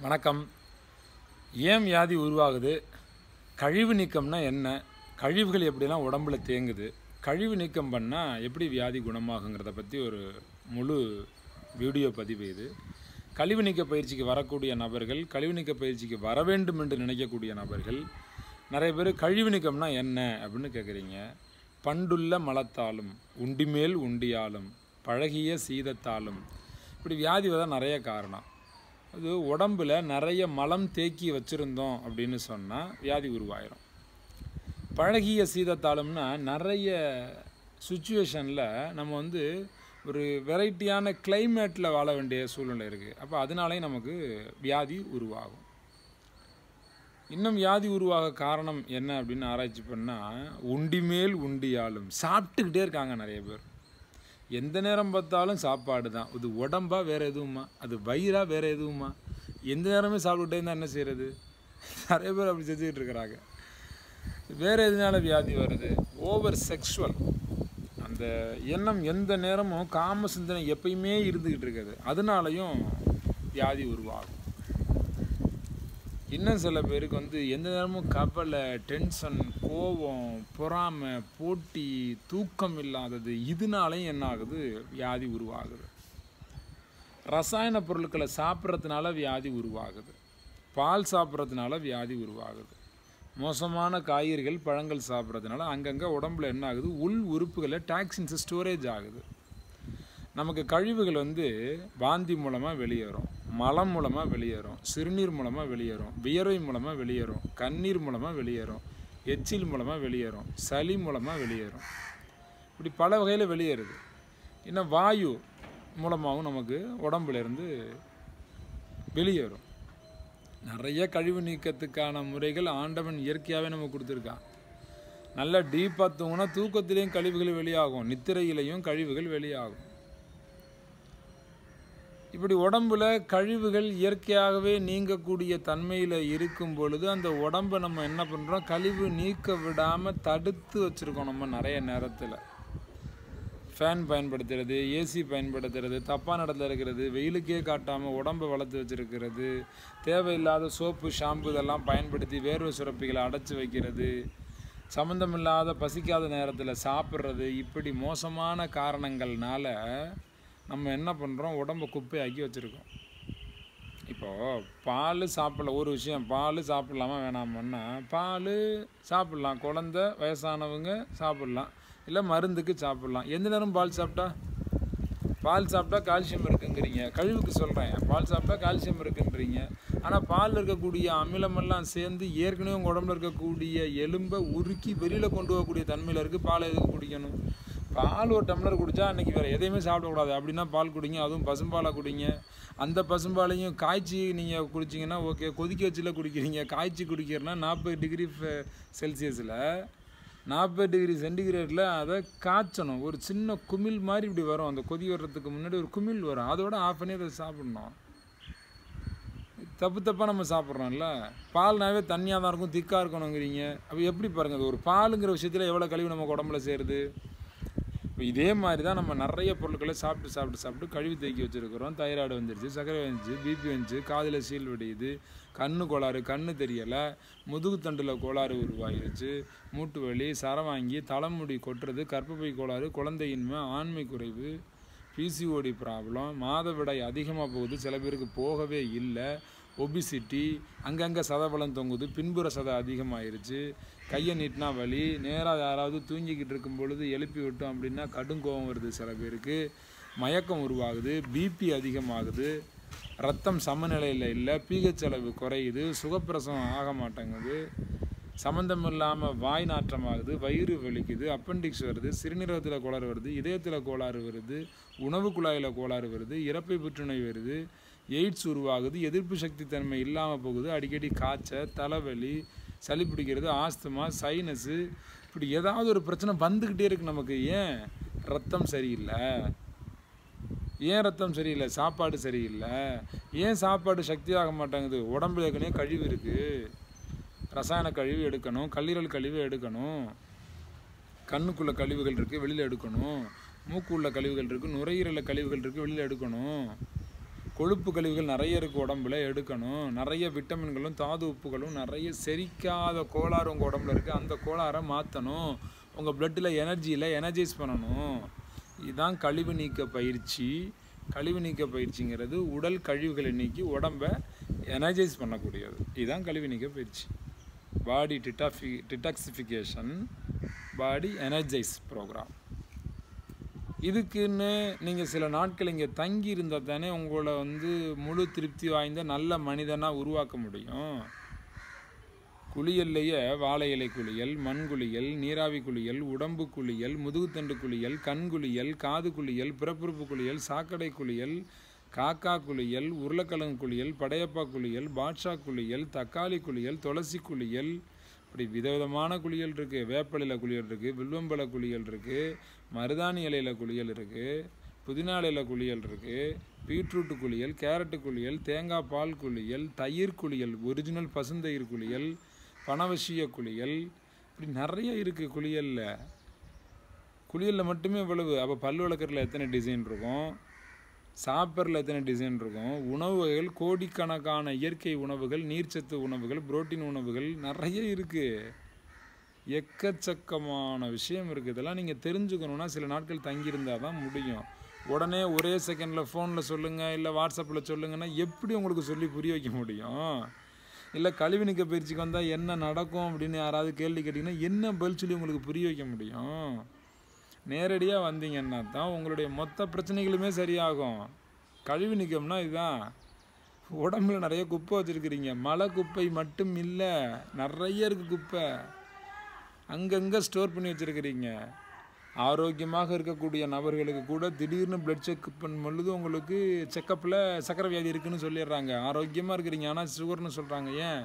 வணக்கம். ஏன் வியாதி உருவாகுது? கழிவு நீக்கம்னா என்ன? கழிவுகள் எப்படிலாம் உடம்புல தேங்குது? கழிவு நீக்கம் பண்ணால் எப்படி வியாதி குணமாகுங்கிறத பற்றி ஒரு முழு வீடியோ பதிவு இது. கழிவு நீக்க பயிற்சிக்கு வரக்கூடிய நபர்கள் கழிவு நீக்க பயிற்சிக்கு வர வேண்டும் என்று நினைக்கக்கூடிய நபர்கள் நிறைய பேர் கழிவு நீக்கம்னா என்ன அப்படின்னு கேட்குறீங்க பண்டுள்ள மலத்தாலும் உண்டிமேல் உண்டியாலும் பழகிய சீதத்தாலும். இப்படி வியாதி வர நிறைய காரணம். அது உடம்புல நிறைய மலம் தேக்கி வச்சுருந்தோம் அப்படின்னு சொன்னால் வியாதி உருவாயிரும். பழகிய சீதத்தாலும்னா நிறைய சுச்சுவேஷனில் நம்ம வந்து ஒரு வெரைட்டியான கிளைமேட்டில் வாழ வேண்டிய சூழ்நிலை இருக்குது அப்போ அதனாலே நமக்கு வியாதி உருவாகும். இன்னும் வியாதி உருவாக காரணம் என்ன அப்படின்னு ஆராய்ச்சி பண்ணால் உண்டி மேல் உண்டியாலும் சாப்பிட்டுக்கிட்டே இருக்காங்க நிறைய பேர். எந்த நேரம் பார்த்தாலும் சாப்பாடு தான் இது உடம்பா வேறு எதுவுமா அது வயிறா வேறு எதுவுமா எந்த நேரமே சாப்பிட்டுட்டே இருந்தால் என்ன செய்கிறது நிறைய பேர் அப்படி செஞ்சுக்கிட்டு இருக்கிறாங்க. வேறு எதனால வியாதி வருது? ஓவர் செக்ஷுவல் அந்த எண்ணம் எந்த நேரமும் காம சிந்தனை எப்பயுமே இருந்துக்கிட்டு இருக்குது. அதனாலையும் வியாதி உருவாகும். இன்னும் சில பேருக்கு வந்து எந்த நேரமும் கவலை டென்ஷன் கோபம் பொறாமை போட்டி தூக்கம் இல்லாதது இதனாலையும் என்ன ஆகுது? வியாதி உருவாகுது. ரசாயன பொருட்களை சாப்பிட்றதுனால வியாதி உருவாகுது. பால் சாப்பிட்றதுனால வியாதி உருவாகுது. மோசமான காய்கறிகள் பழங்கள் சாப்பிட்றதுனால அங்கங்கே உடம்புல என்ன ஆகுது? உள் உறுப்புகளில் டாக்ஸின்ஸ் ஸ்டோரேஜ் ஆகுது. நமக்கு கழிவுகள் வந்து வாந்தி மூலமாக வெளியேறும். மலம் மூலமாக வெளியேறும் சிறுநீர் மூலமாக வெளியேறும் வியர்வை மூலமாக வெளியேறும் கண்ணீர் மூலமாக வெளியேறும் எச்சில் மூலமாக வெளியேறும் சளி மூலமாக வெளியேறும். இப்படி பல வகையில் வெளியேறுது. இன்னும் வாயு மூலமாகவும் நமக்கு உடம்புலேருந்து வெளியேறும். நிறைய கழிவு நீக்கத்துக்கான முறைகள் ஆண்டவன் இயற்கையாகவே நமக்கு கொடுத்துருக்கான். நல்லா டீப்பாக தூங்கினா தூக்கத்திலையும் கழிவுகள் வெளியாகும் நித்திரையிலையும் கழிவுகள் வெளியாகும். இப்படி உடம்பில் கழிவுகள் இயற்கையாகவே நீங்கக்கூடிய தன்மையில் இருக்கும் பொழுது அந்த உடம்பை நம்ம என்ன பண்ணுறோம் கழிவு நீக்க விடாமல் தடுத்து வச்சுருக்கோம் நம்ம நிறைய நேரத்தில். ஃபேன் பயன்படுத்துறது ஏசி பயன்படுத்துறது தப்பான இடத்துல இருக்கிறது வெயிலுக்கே காட்டாமல் உடம்பை வளர்த்து வச்சுருக்கிறது தேவையில்லாத சோப்பு ஷாம்பு இதெல்லாம் பயன்படுத்தி வேர்வை சுரப்பிகளை அடைச்சி வைக்கிறது சம்மந்தமில்லாத பசிக்காத நேரத்தில் சாப்பிட்றது இப்படி மோசமான காரணங்கள்னால நம்ம என்ன பண்ணுறோம் உடம்பை குப்பையாக்கி வச்சுருக்கோம். இப்போது பால் சாப்பிடல ஒரு விஷயம் பால் சாப்பிட்லாமா வேணாமன்னா பால் சாப்பிட்லாம். குழந்த வயசானவங்க சாப்பிட்லாம். இல்லை மருந்துக்கு சாப்பிட்லாம். எந்த நேரம் பால் சாப்பிட்டா? பால் சாப்பிட்டா கால்சியம் இருக்குங்கிறீங்க. கழிவுக்கு சொல்கிறேன் பால் சாப்பிட்டா கால்சியம் இருக்குன்றீங்க. ஆனால் பாலில் இருக்கக்கூடிய அமிலமெல்லாம் சேர்ந்து ஏற்கனவே உங்கள் உடம்புல இருக்கக்கூடிய எலும்பை உருக்கி வெளியில் கொண்டு போகக்கூடிய தன்மையில் இருக்குது பாலை எதுக்கு குடிக்கணும்? பால் ஒரு டம்ளர் குடித்தா அன்றைக்கி வேறு எதையுமே சாப்பிடக்கூடாது. அப்படின்னா பால் குடிங்க அதுவும் பசும்பாலை குடிங்க. அந்த பசும்பாலையும் காய்ச்சி நீங்கள் குடிச்சிங்கன்னா ஓகே கொதிக்க வச்சுல குடிக்கிறீங்க. காய்ச்சி குடிக்கிறனா நாற்பது டிகிரி செல்சியஸில் நாற்பது டிகிரி சென்டிகிரேடில் அதை காய்ச்சணும். ஒரு சின்ன குமிழ் மாதிரி இப்படி வரும். அந்த கொதி வர்றதுக்கு முன்னாடி ஒரு குமிழ் வரும். அதோட ஆஃப் பண்ணி அதை சாப்பிட்ணும். தப்பு தப்பாக நம்ம சாப்பிட்றோம்ல. பால்னாவே தண்ணியாக தான் இருக்கும். திக்காக இருக்கணுங்கிறீங்க. அப்போ எப்படி பாருங்கள் அது ஒரு பாலுங்கிற விஷயத்தில் எவ்வளோ கழிவு நமக்கு உடம்புல சேருது? இப்போ இதே மாதிரி தான் நம்ம நிறைய பொருட்களை சாப்பிட்டு சாப்பிட்டு சாப்பிட்டு கழுவி தேக்கி வச்சுருக்கிறோம். தைராய்டு வந்துருச்சு சர்க்கரை வந்துச்சு பிபி வந்துச்சு காதில் சீல் வெடியுது கண்ணு கோளாறு கண்ணு தெரியலை முதுகு தண்டில் கோளாறு உருவாகிருச்சு மூட்டு வலி சரவாங்கி தலைமுடி கொட்டுறது கற்பப்பை கோளாறு குழந்தையின்மை ஆண்மை குறைவு பிசிஓடி ப்ராப்ளம் மாதவிடாய் அதிகமாக போகுது சில பேருக்கு போகவே இல்லை ஒபிசிட்டி அங்கங்கே சதபலம் தொங்குது பின்புற சதை அதிகமாகிருச்சு கையை நீட்டினா வலி நேராக யாராவது தூங்கிக்கிட்டு இருக்கும் பொழுது எழுப்பி விட்டோம் அப்படின்னா கடும் கோபம் வருது சில பேருக்கு. மயக்கம் உருவாகுது பிபி அதிகமாகுது ரத்தம் சமநிலையில் இல்லை பிஹெச் அளவு குறையுது சுகப்பிரசவம் ஆக மாட்டேங்குது சம்மந்தம் இல்லாமல் வாய் நாற்றமாகுது வயிறு வலிக்குது அப்பெண்டிக்ஸ் வருது சிறுநீரகத்தில் கோளாறு வருது இதயத்தில் கோளாறு வருது உணவு குழாயில் கோளாறு வருது இறப்பை புற்றுநோய் வருது எய்ட்ஸ் உருவாகுது எதிர்ப்பு சக்தி தன்மை இல்லாமல் போகுது அடிக்கடி காய்ச்சல் தலைவலி சளி பிடிக்கிறது ஆஸ்துமா சைனஸு இப்படி ஏதாவது ஒரு பிரச்சனை வந்துக்கிட்டே இருக்குது நமக்கு. ஏன் ரத்தம் சரியில்லை? ஏன் ரத்தம் சரியில்லை? சாப்பாடு சரியில்லை. ஏன் சாப்பாடு சக்தியாக மாட்டேங்குது? உடம்புல ஏற்கனவே கழிவு இருக்குது ரசாயன கழிவு எடுக்கணும் கல்லீரல் கழிவு எடுக்கணும். கண்ணுக்குள்ள கழிவுகள் இருக்குது வெளியில் எடுக்கணும். மூக்கு உள்ள கழிவுகள் இருக்குது நுரையீரல கழிவுகள் இருக்குது வெளியில் எடுக்கணும். கொழுப்பு கழிவுகள் நிறைய இருக்குது உடம்புல எடுக்கணும். நிறைய விட்டமின்களும் தாது உப்புகளும் நிறைய செரிக்காத கோளாறு உங்கள் உடம்புல இருக்குது அந்த கோளாறை மாற்றணும் உங்கள் பிளட்டில் எனர்ஜியில் எனர்ஜைஸ் பண்ணணும். இதுதான் கழிவு நீக்க பயிற்சி. கழிவு நீக்க பயிற்சிங்கிறது உடல் கழிவுகளை நீக்கி உடம்பை எனர்ஜைஸ் பண்ணக்கூடியது. இதுதான் கழிவு நீக்க பயிற்சி. பாடி டிட்டாஃபி டிடாக்சிஃபிகேஷன் பாடி எனர்ஜைஸ் ப்ரோக்ராம் இதுக்குன்னு நீங்கள் சில நாட்கள் இங்கே தங்கி இருந்தால் தானே உங்களை வந்து முழு திருப்தி வாய்ந்த நல்ல மனிதனாக உருவாக்க முடியும். குளியல்லையே வாழை இலை குளியல் மண் குளியல் நீராவி குளியல் உடம்பு குளியல் முதுகுத்தண்டு குளியல் கண் குளியல் காது குளியல் பிறப்புறுப்பு குளியல் சாக்கடை குளியல் காக்கா குளியல் உருளைக்கிழங்கு குளியல் படையப்பா குளியல் பாட்ஷா குளியல் தக்காளி குளியல் துளசி குளியல் இப்படி விதவிதமான குளியல் இருக்குது வேப்பலையில் குளியல் இருக்குது வில்வம்பல குளியல் இருக்குது மருதாணி இலையில குளியல் இருக்குது புதினா இலையில் குளியல் இருக்குது பீட்ரூட்டு குளியல் கேரட்டு குளியல் தேங்காய் பால் குளியல் தயிர் குளியல் ஒரிஜினல் பசுந்தயிர் குளியல் பனவசிய குளியல். இப்படி நிறைய இருக்குது குளியலில். குளியலில் மட்டுமே இவ்வளவு. அப்போ பல் வளர்க்குறதுல எத்தனை டிசைன் இருக்கும்? சாப்பரில் எத்தனை டிசைன் இருக்கும்? உணவு வகைகள் கோடிக்கணக்கான இயற்கை உணவுகள் நீர்ச்சத்து உணவுகள் புரோட்டீன் உணவுகள் நிறைய இருக்குது எக்கச்சக்கமான விஷயம் இருக்குது இதெல்லாம் நீங்கள் தெரிஞ்சுக்கணுன்னா சில நாட்கள் தங்கியிருந்தால் தான் முடியும். உடனே ஒரே செகண்டில் ஃபோனில் சொல்லுங்கள் இல்லை வாட்ஸ்அப்பில் சொல்லுங்கன்னா எப்படி உங்களுக்கு சொல்லி புரிய வைக்க முடியும்? இல்லை கழிவு நீக்க பயிற்சிக்கு வந்தால் என்ன நடக்கும் அப்படின்னு யாராவது கேள்வி கேட்டிங்கன்னா என்ன பதில் சொல்லி உங்களுக்கு புரிய வைக்க முடியும்? நேரடியாக வந்தீங்கன்னா தான் உங்களுடைய மொத்த பிரச்சனைகளுமே சரியாகும். கழிவு நிற்கம்னா இதுதான் உடம்புல நிறைய குப்பை வச்சுருக்கிறீங்க. மலை குப்பை மட்டும் இல்லை நிறைய இருக்குது குப்பை. அங்கங்கே ஸ்டோர் பண்ணி வச்சுருக்கிறீங்க. ஆரோக்கியமாக இருக்கக்கூடிய நபர்களுக்கு கூட திடீர்னு பிளட் செக் பண்ணும் பொழுது உங்களுக்கு செக்கப்பில் சக்கரை வியாதி இருக்குதுன்னு சொல்லிடுறாங்க. ஆரோக்கியமாக இருக்கிறீங்க ஆனால் சுகர்னு சொல்கிறாங்க ஏன்?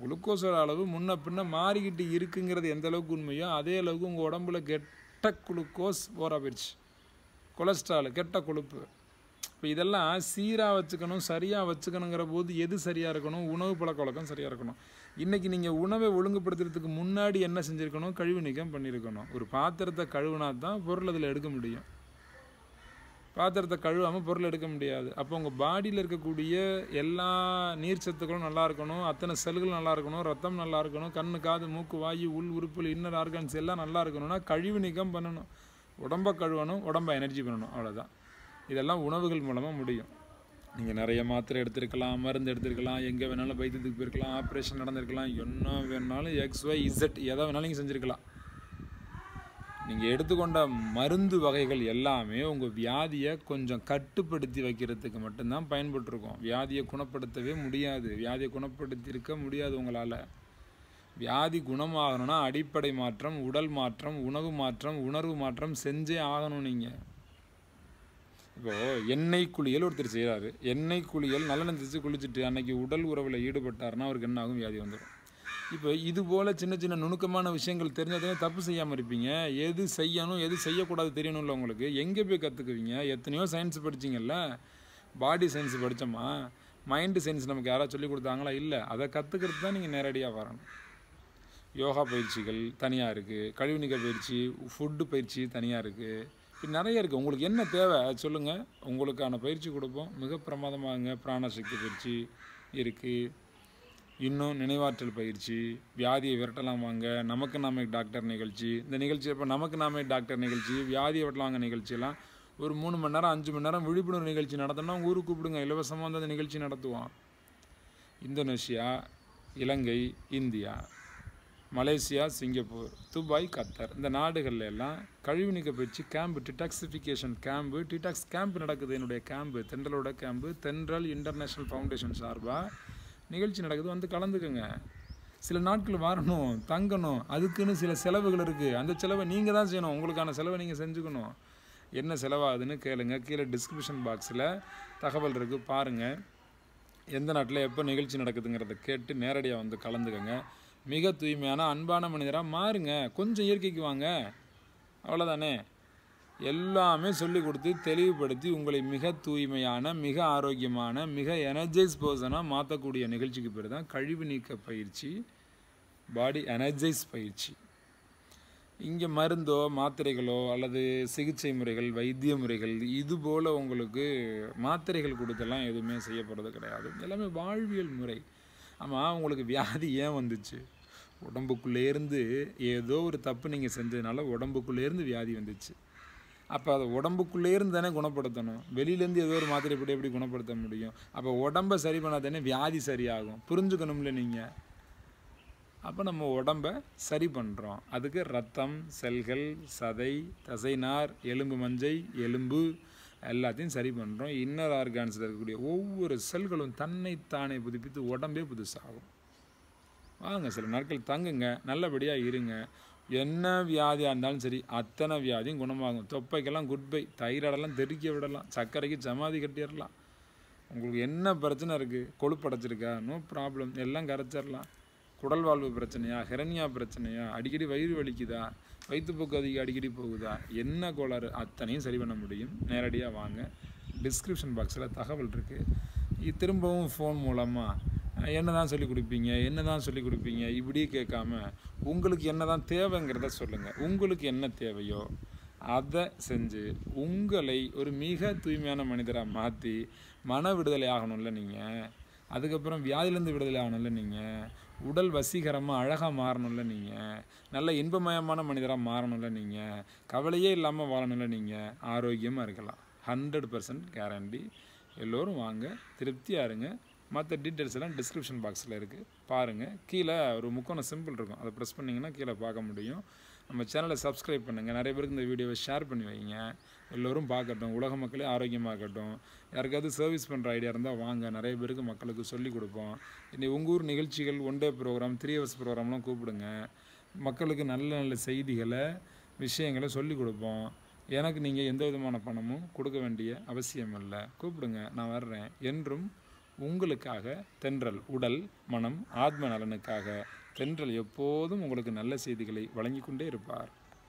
குளுக்கோஸோட அளவு முன்ன பின்ன மாறிக்கிட்டு இருக்குங்கிறது எந்த அளவுக்கு உண்மையோ அதே அளவுக்கு உங்கள் உடம்புல கெட் கெட்ட குளுக்கோஸ் போரா போயிடுச்சு. கொலஸ்ட்ரால் கெட்ட கொழுப்பு. இப்போ இதெல்லாம் சீராக வச்சுக்கணும் சரியாக வச்சுக்கணுங்கிற போது எது சரியாக இருக்கணும்? உணவு பழக்க வழக்கம் சரியாக இருக்கணும். இன்றைக்கி நீங்கள் உணவை ஒழுங்குபடுத்துறதுக்கு முன்னாடி என்ன செஞ்சுருக்கணும்? கழிவு நீக்கம் பண்ணியிருக்கணும் ஒரு பாத்திரத்தை கழுவுனா தான் பொருள் அதில் எடுக்க முடியும். பாத்திரத்தை கழுவாமல் பொருள் எடுக்க முடியாது. அப்போ உங்கள் பாடியில் இருக்கக்கூடிய எல்லா நீர் சத்துக்களும் நல்லா இருக்கணும். அத்தனை செல்கள் நல்லா இருக்கணும். ரத்தம் நல்லா இருக்கணும். கண்ணு காது மூக்கு வாயு உள் உறுப்புகள் இன்னர் ஆர்கன்ஸ் எல்லாம் நல்லா இருக்கணும்னா கழிவு நீக்கம் பண்ணணும். உடம்பை கழுவணும் உடம்பை எனர்ஜி பண்ணணும். அவ்வளோதான் இதெல்லாம் உணவுகள் மூலமாக முடியும். நீங்கள் நிறைய மாத்திரை எடுத்திருக்கலாம் மருந்து எடுத்திருக்கலாம் எங்கே வேணாலும் வைத்தியத்துக்கு போயிருக்கலாம் ஆப்ரேஷன் நடந்திருக்கலாம். என்ன வேணாலும் எக்ஸ் ஒய் இசட் எதை வேணாலும் நீங்கள் செஞ்சுருக்கலாம். நீங்கள் எடுத்துக்கொண்ட மருந்து வகைகள் எல்லாமே உங்கள் வியாதியை கொஞ்சம் கட்டுப்படுத்தி வைக்கிறதுக்கு மட்டும்தான் பயன்பட்டுருக்கும். வியாதியை குணப்படுத்தவே முடியாது. வியாதியை குணப்படுத்தியிருக்க முடியாது உங்களால். வியாதி குணமாகணும்னா அடிப்படை மாற்றம் உடல் மாற்றம் உணவு மாற்றம் உணர்வு மாற்றம் செஞ்சே ஆகணும் நீங்கள் இப்போது எண்ணெய் குளியல் ஒருத்தர் செய்கிறாரு எண்ணெய் குளியல் நல்லெண்ணெய் தேய்ச்சி குளிச்சுட்டு அன்னைக்கு உடல் உறவில் ஈடுபட்டாருன்னா அவருக்கு என்ன ஆகும் வியாதி வந்துடும் இப்போ இது போல் சின்ன சின்ன நுணுக்கமான விஷயங்கள் தெரிஞ்சதே தப்பு செய்யாமல் இருப்பீங்க. எது செய்யணும் எது செய்யக்கூடாது தெரியணும்ல உங்களுக்கு. எங்கே போய் கற்றுக்குவீங்க எத்தனையோ சயின்ஸ் படிச்சிங்கல்ல? பாடி சயின்ஸ் படித்தோமா மைண்டு சயின்ஸ் நமக்கு யாராவது சொல்லி கொடுத்தாங்களா? இல்லை. அதை கற்றுக்கிறது தான் நீங்கள் நேரடியாக வரணும். யோகா பயிற்சிகள் தனியாக இருக்குது கழிவு நீக்க பயிற்சி ஃபுட்டு பயிற்சி தனியாக இருக்குது இப்படி நிறைய இருக்குது உங்களுக்கு என்ன தேவை? சொல்லுங்கள் உங்களுக்கான பயிற்சி கொடுப்போம். மிக பிரமாதமாகுங்க. பிராணசக்தி பயிற்சி இருக்குது இன்னும் நினைவாற்றல் பயிற்சி வியாதியை விரட்டலாம் வாங்க நமக்கு நாமே டாக்டர் நிகழ்ச்சி இந்த நிகழ்ச்சி இப்போ நமக்கு நாமே டாக்டர் நிகழ்ச்சி வியாதியை விரட்டலாங்க நிகழ்ச்சியெல்லாம் ஒரு மூணு மணி நேரம் அஞ்சு மணி நேரம் விழிப்புணர்வு நிகழ்ச்சி நடத்தணும்னா உங்கள் ஊருக்கு கூப்பிடுங்க இலவசமாக வந்து அந்த நிகழ்ச்சி நடத்துவோம். Indonesia Ilankai India Malaysia Singapore Dubai Qatar இந்த நாடுகளில் எல்லாம் கழிவு நீக்க பயிற்சி camp detoxification camp detox camp நடக்குது. என்னுடைய கேம்பு தென்றலோட கேம்பு தென்றல் இன்டர்நேஷ்னல் ஃபவுண்டேஷன் சார்பாக நிகழ்ச்சி நடக்குது வந்து கலந்துக்குங்க. சில நாட்கள் வரணும் தங்கணும் அதுக்குன்னு சில செலவுகள் இருக்குது அந்த செலவை நீங்கள் தான் செய்யணும். உங்களுக்கான செலவை நீங்கள் செஞ்சுக்கணும். என்ன செலவாகுதுன்னு கேளுங்க. கீழே டிஸ்கிரிப்ஷன் பாக்ஸில் தகவல் இருக்குது பாருங்கள் எந்த நாட்டில் எப்போ நிகழ்ச்சி நடக்குதுங்கிறத கேட்டு நேரடியாக வந்து கலந்துக்கங்க. மிக தூய்மையான அன்பான மனிதராக மாறுங்க. கொஞ்சம் இயற்கைக்கு வாங்க. அவ்வளோதானே எல்லாமே சொல்லி கொடுத்து தெளிவுபடுத்தி உங்களை மிக தூய்மையான மிக ஆரோக்கியமான மிக எனர்ஜைஸ் பர்சனாக மாற்றக்கூடிய நிகழ்ச்சிக்கு பேர் தான் கழிவு நீக்க பயிற்சி பாடி எனர்ஜைஸ் பயிற்சி. இங்கே மருந்தோ மாத்திரைகளோ அல்லது சிகிச்சை முறைகள் வைத்திய முறைகள் இது போல் உங்களுக்கு மாத்திரைகள் கொடுத்தெல்லாம் எதுவுமே செய்யப்படுறது கிடையாது. எல்லாமே வாழ்வியல் முறை. ஆமாம் உங்களுக்கு வியாதி ஏன் வந்துச்சு? உடம்புக்குள்ளேருந்து ஏதோ ஒரு தப்பு நீங்கள் செஞ்சதுனால உடம்புக்குள்ளேருந்து வியாதி வந்துச்சு. அப்போ அதை உடம்புக்குள்ளே இருந்து தானே குணப்படுத்தணும். வெளியிலேருந்து ஏதோ ஒரு மாத்திரை போட்டு எப்படி குணப்படுத்த முடியும்? அப்போ உடம்பை சரி பண்ணால் தானே வியாதி சரியாகும். புரிஞ்சுக்கணும்ல நீங்கள் அப்போ நம்ம உடம்பை சரி பண்ணுறோம் அதுக்கு ரத்தம் செல்கள் சதை தசைநார் எலும்பு மஞ்சை எலும்பு எல்லாத்தையும் சரி பண்ணுறோம் இன்னர் ஆர்கான்ஸில் இருக்கக்கூடிய ஒவ்வொரு செல்களும் தன்னைத்தானே புதுப்பித்து உடம்பே புதுசாகும். வாங்க சில நாட்கள் தங்குங்க. நல்லபடியாக இருங்க. என்ன வியாதியாக இருந்தாலும் சரி அத்தனை வியாதியும் குணமாகும். தொப்பைக்கெல்லாம் குட் பை தைராய்டெல்லாம் தெறிக்க விடலாம் சர்க்கரைக்கு சமாதி கட்டிடலாம். உங்களுக்கு என்ன பிரச்சனை இருக்குது கொழுப்படைச்சிருக்கா நோ ப்ராப்ளம் எல்லாம் கரைச்சிடலாம். குடல் வாழ்வு பிரச்சனையா? ஹெரண்யா பிரச்சனையா? அடிக்கடி வயிறு வலிக்குதா? வயிற்றுப்போக்கு அதிகம் அடிக்கடி போகுதா? என்ன கோளாறு? அத்தனையும் சரி பண்ண முடியும். நேரடியாக வாங்க. டிஸ்கிரிப்ஷன் பாக்ஸில் தகவல் இருக்குது திரும்பவும் ஃபோன் மூலமாக என்ன தான் சொல்லி கொடுப்பீங்க? என்ன தான் சொல்லிக் கொடுப்பீங்க? இப்படியே கேட்காம உங்களுக்கு என்ன தான் தேவைங்கிறத சொல்லுங்கள் உங்களுக்கு என்ன தேவையோ அதை செஞ்சு உங்களை ஒரு மிக தூய்மையான மனிதராக மாற்றி மன விடுதலை ஆகணும்ல நீங்கள் அதுக்கப்புறம் வியாதியிலேருந்து விடுதலை ஆகணும்ல நீங்கள் உடல் வசீகரமாக அழகாக மாறணும்ல நீங்கள் நல்ல இன்பமயமான மனிதராக மாறணும்ல நீங்கள் கவலையே இல்லாமல் வாழணும்ல நீங்கள் ஆரோக்கியமாக இருக்கலாம். ஹண்ட்ரட் பர்சன்ட் கேரண்டி எல்லோரும் வாங்க. திருப்தியாக இருங்க. மற்ற டீட்டெயில்ஸ் எல்லாம் டிஸ்கிரிப்ஷன் பாக்ஸில் இருக்குது பாருங்கள் கீழே ஒரு முக்கோண சிம்பிள் இருக்கும். அதை ப்ரெஸ் பண்ணிங்கன்னா கீழே பார்க்க முடியும். நம்ம சேனலை சப்ஸ்கிரைப் பண்ணுங்கள் நிறைய பேருக்கு இந்த வீடியோவை ஷேர் பண்ணி வைங்க. எல்லோரும் பார்க்கட்டும். உலக மக்களே ஆரோக்கியமாக இருக்கட்டும் யாருக்காவது சர்வீஸ் பண்ணுற ஐடியா இருந்தால் வாங்க. நிறைய பேருக்கு மக்களுக்கு சொல்லிக் கொடுப்போம். இன்றைக்கி உங்கள் ஊர் நிகழ்ச்சிகள் one day program three hours ப்ரோக்ராம்லாம் கூப்பிடுங்க. மக்களுக்கு நல்ல நல்ல செய்திகளை விஷயங்களை சொல்லிக் கொடுப்போம். எனக்கு நீங்கள் எந்த விதமான பணமும் கொடுக்க வேண்டிய அவசியம் இல்லை. கூப்பிடுங்க. நான் வர்றேன். என்றும் உங்களுக்காக தென்றல் உடல் மனம் ஆத்ம நலனுக்காக தென்றல் எப்போதும் உங்களுக்கு நல்ல செய்திகளை வழங்கி கொண்டே இருப்பார்.